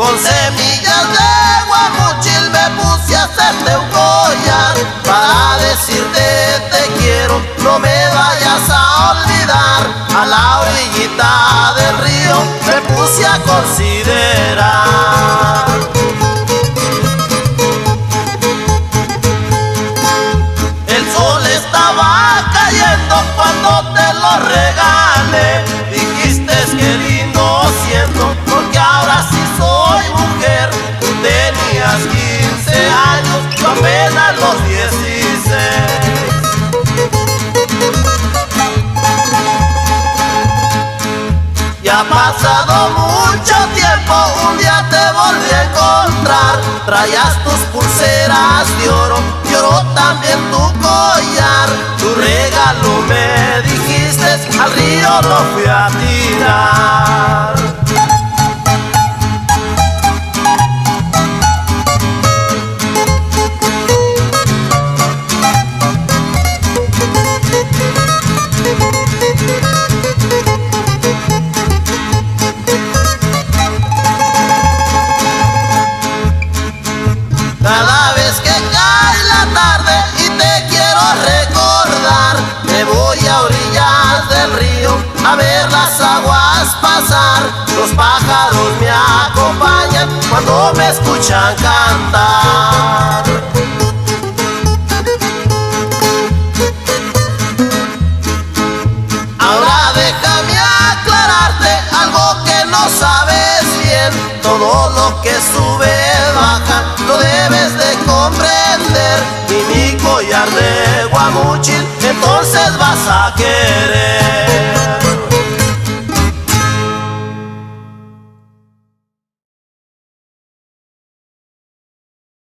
Con semillas de guamuchil me puse a hacerte un collar para decirte te quiero, no me vayas a olvidar. A la orillita del río me puse a considerar. El sol estaba cayendo cuando te lo regalé Ha pasado mucho tiempo, un día te volví a encontrar. Traías tus pulseras de oro, oro también tu collar. Tu regalo me dijiste, al río lo fui a tirar. A ver las aguas pasar. Los pájaros me acompañan cuando me escuchan cantar. Ahora déjame aclararte algo que no sabes bien. Todo lo que sube, baja, lo debes de comprender. Y mi collar de guamuchil, entonces vas a querer.